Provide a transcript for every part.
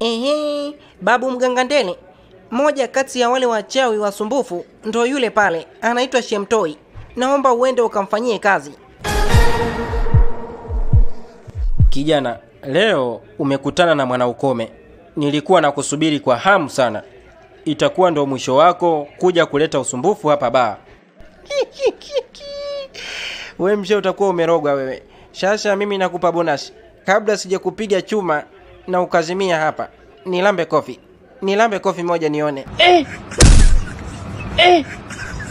Ehe, babu mganga Ndele, mmoja kati ya wale wachawi wasumbufu ndo yule pale, anaitwa Shemtoi. Naomba uende ukamfanyie kazi. Kijana, leo umekutana na mwanaukome. Nilikuwa na kusubiri kwa hamu sana. Itakuwa ndo mwisho wako kuja kuleta usumbufu hapa baa. we mshe, utakuwa umerogwa wewe. Shasha, mimi nakupa bonus kabla sijakupiga chuma na ukazimia hapa. Nilambe kofi, nilambe kofi moja nione.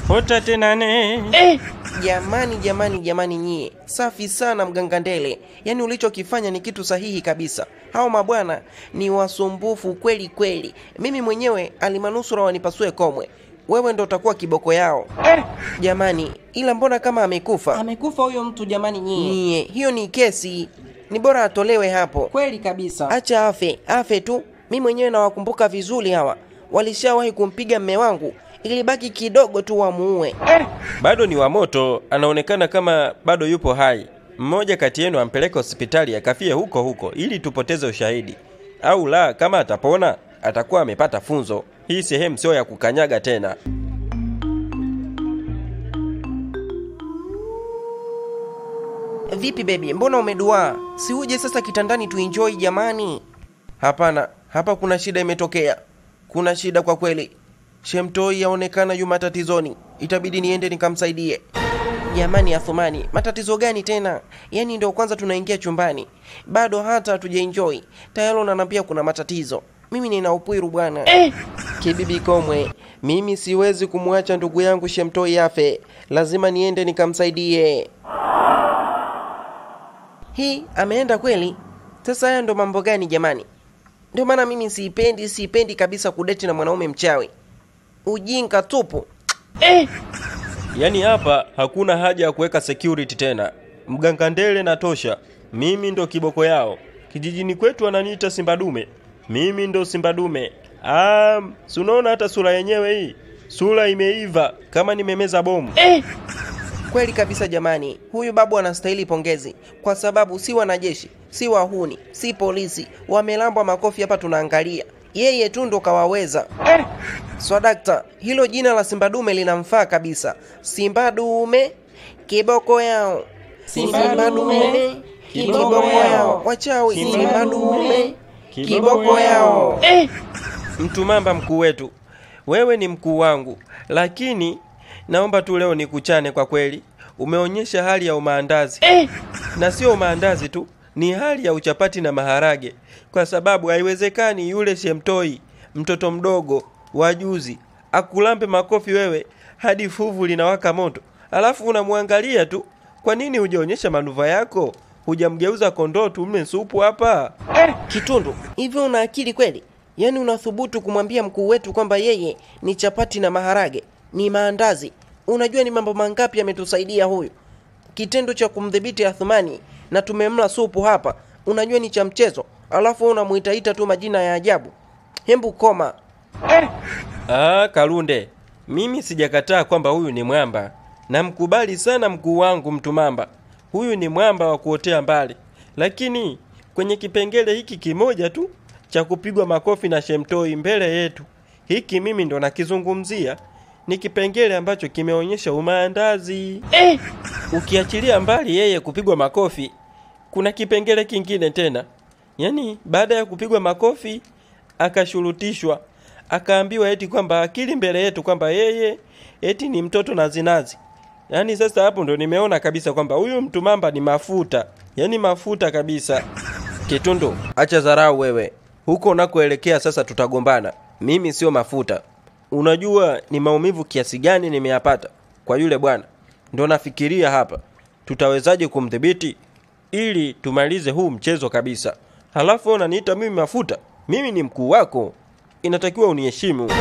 Hota tena ne. Jamani, jamani, jamani, nyie safi sana mganga Ndele, yaani ulichokifanya ni kitu sahihi kabisa. Hao mabwana ni wasumbufu kweli kweli. Mimi mwenyewe alimanusura wanipasue komwe, wewe ndo utakuwa kiboko yao eh. jamani. Ila mbona kama amekufa? Amekufa huyo mtu jamani nyie. Nyie, hiyo ni kesi, ni bora atolewe hapo. Kweli kabisa. Acha afe, afe tu. Mi mwenyewe nawakumbuka vizuri hawa, walishawahi kumpiga mme wangu, ilibaki kidogo tu wamuue. Bado ni wa moto, anaonekana kama bado yupo hai. Mmoja kati yenu ampeleke hospitali akafie huko huko ili tupoteze ushahidi, au la, kama atapona atakuwa amepata funzo. Hii sehemu sio ya kukanyaga tena. Vipi bebi, mbona umeduaa? Si uje sasa kitandani tuenjoy jamani? Hapana, hapa kuna shida imetokea. Kuna shida kwa kweli. Shemtoi yaonekana yu matatizoni, itabidi niende nikamsaidie. Jamani Athumani, matatizo gani tena? Yaani ndio kwanza tunaingia chumbani, bado hata hatujaenjoy tayari unaniambia kuna matatizo. Mimi nina upwiru bwana. Kibibi Komwe, mimi siwezi kumwacha ndugu yangu Shemtoi afe, lazima niende nikamsaidie. Hii ameenda kweli? Sasa haya ndo mambo gani jamani? Ndio maana mimi siipendi, siipendi kabisa kudeti na mwanaume mchawi. Ujinga tupu. eh. Yaani hapa hakuna haja ya kuweka security tena. Mganga Ndele na tosha. Mimi ndo kiboko yao. Kijijini kwetu wananiita Simba Dume. Mimi ndo Simba Dume. Ah, si unaona hata sura yenyewe hii? Sura imeiva kama nimemeza bomu. Kweli kabisa jamani, huyu babu anastahili pongezi kwa sababu si wanajeshi, si wahuni, si polisi, wamelambwa makofi hapa tunaangalia. Yeye tu ndo kawaweza. Swadakta, hilo jina la Simba Dume linamfaa kabisa. Simba Dume, kiboko yao. Simba Dume, kiboko yao. Wachawi, Simba Dume, kiboko yao. Mtu mamba mkuu wetu, wewe ni mkuu wangu, lakini naomba tu leo nikuchane kwa kweli. Umeonyesha hali ya umaandazi na sio umaandazi tu, ni hali ya uchapati na maharage, kwa sababu haiwezekani yule Shemtoi mtoto mdogo wajuzi akulambe makofi wewe hadi fuvu linawaka moto, alafu unamwangalia tu. Kwa nini hujaonyesha manuva yako? Hujamgeuza kondoo tumle supu hapa? eh. Kitundu, hivyo una akili kweli? Yaani unathubutu kumwambia mkuu wetu kwamba yeye ni chapati na maharage, ni maandazi? Unajua ni mambo mangapi yametusaidia huyu? Kitendo cha kumdhibiti Athumani na tumemla supu hapa, unajua ni cha mchezo, alafu unamuitaita tu majina ya ajabu. Hembu koma. eh. Ah, Kalunde, mimi sijakataa kwamba huyu ni mwamba. Namkubali sana mkuu wangu mtu mamba. Huyu ni mwamba wa kuotea mbali, lakini kwenye kipengele hiki kimoja tu cha kupigwa makofi na Shemtoi mbele yetu, hiki mimi ndo nakizungumzia. Ni kipengele ambacho kimeonyesha umaandazi. eh. Ukiachilia mbali yeye kupigwa makofi, kuna kipengele kingine tena. Yaani baada ya kupigwa makofi akashurutishwa, akaambiwa eti kwamba akili mbele yetu kwamba yeye eti ni mtoto nazinazi. Yaani sasa hapo ndo nimeona kabisa kwamba huyu mtu mamba ni mafuta, yaani mafuta kabisa. Kitundu, acha dharau wewe. Huko unakoelekea sasa tutagombana. Mimi sio mafuta. Unajua ni maumivu kiasi gani nimeyapata kwa yule bwana. Ndo nafikiria hapa tutawezaje kumdhibiti ili tumalize huu mchezo kabisa. Halafu unaniita mimi mafuta? Mimi ni mkuu wako, inatakiwa uniheshimu.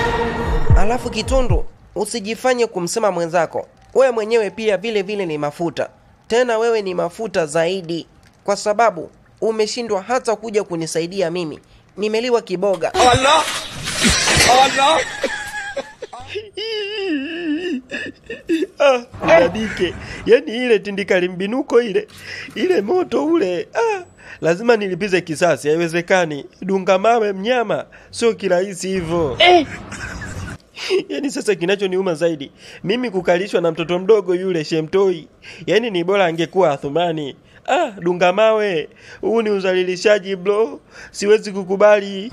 halafu Kitundu, usijifanye kumsema mwenzako. Wewe mwenyewe pia vile vile ni mafuta, tena wewe ni mafuta zaidi, kwa sababu umeshindwa hata kuja kunisaidia mimi. Nimeliwa kiboga. Allah! Allah! Ah, dadike yani ile tindikali mbinuko ile. Ile moto ule. Ah, lazima nilipize kisasi. Haiwezekani. Dunga mawe mnyama. Sio kirahisi hivyo. Eh. yani sasa kinachoniuma zaidi mimi kukalishwa na mtoto mdogo yule shemtoi. Yani ni bora angekuwa athumani. Ah dunga mawe. Huu ni uzalilishaji bro. Siwezi kukubali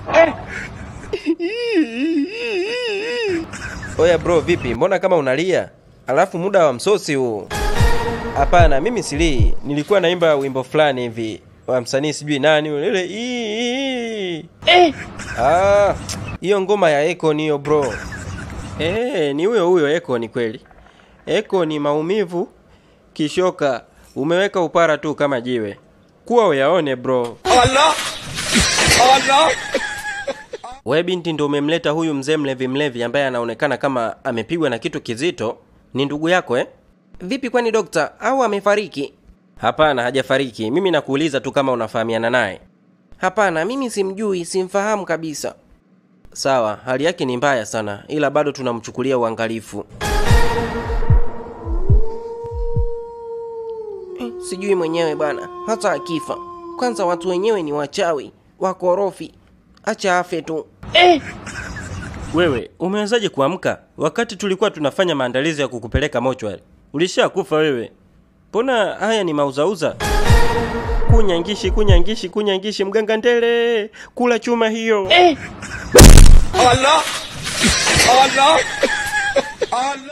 Oya bro, vipi? Mbona kama unalia? Alafu muda wa msosi huu. hapana mimi silii nilikuwa naimba wimbo fulani hivi wa msanii sijui nani ulele ile ii. Ah, hiyo ngoma ya Eko niyo bro. Eh, ni huyo huyo Eko ni kweli. Eko ni maumivu kishoka, umeweka upara tu kama jiwe. Kuwa uyaone bro. We binti ndo umemleta huyu mzee mlevi mlevi ambaye anaonekana kama amepigwa na kitu kizito. Ni ndugu yako eh? Vipi kwani dokta au amefariki? Hapana, hajafariki. Mimi nakuuliza tu kama unafahamiana naye. Hapana, mimi simjui, simfahamu kabisa. Sawa, hali yake ni mbaya sana, ila bado tunamchukulia uangalifu. Eh, sijui mwenyewe bwana, hata akifa. Kwanza watu wenyewe ni wachawi, wakorofi. Acha afe tu. Wewe umewezaje kuamka wakati tulikuwa tunafanya maandalizi ya kukupeleka mochwari? Ulishakufa wewe. Mbona haya ni mauzauza? Kunyangishi, kunyangishi, kunyangishi, mganga ndele, kula chuma hiyo. eh. Allah! Allah! Allah!